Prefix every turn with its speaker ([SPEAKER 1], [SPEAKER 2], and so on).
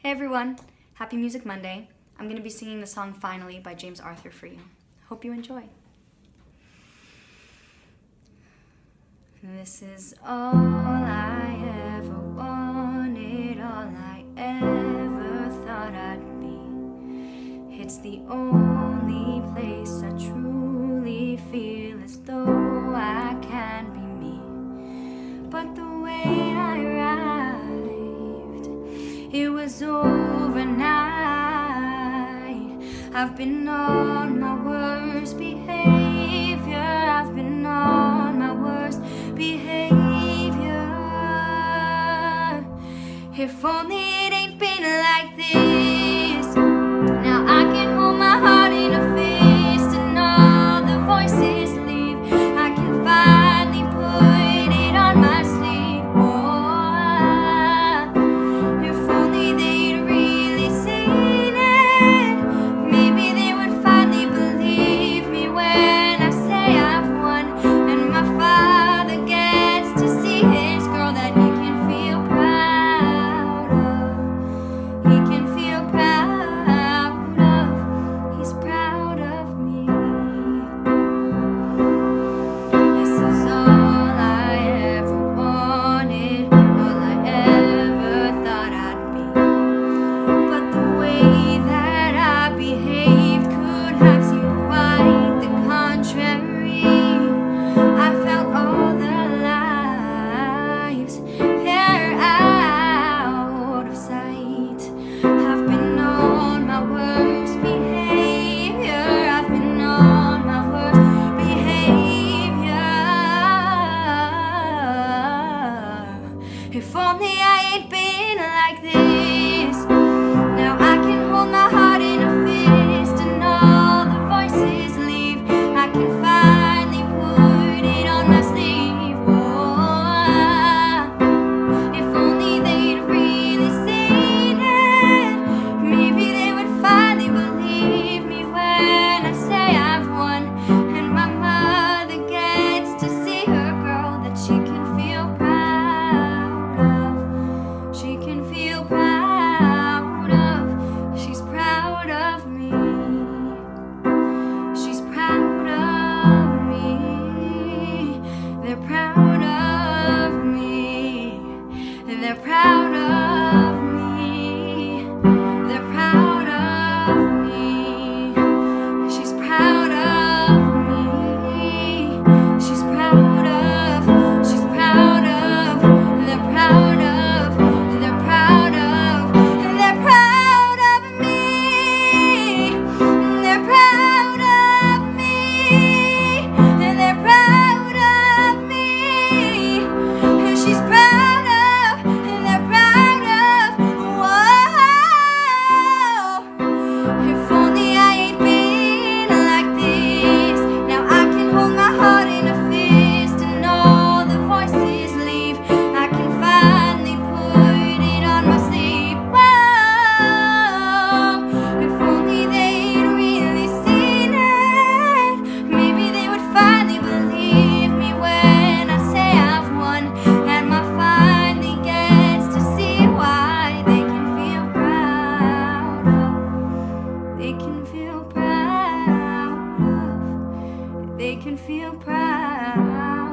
[SPEAKER 1] Hey everyone, happy Music Monday. I'm going to be singing the song Finally by James Arthur for you. Hope you enjoy. This is all I ever wanted, all I ever thought I'd be. It's the only was overnight. I've been on my worst behavior. I've been ね。proud. can feel proud of. They can feel proud.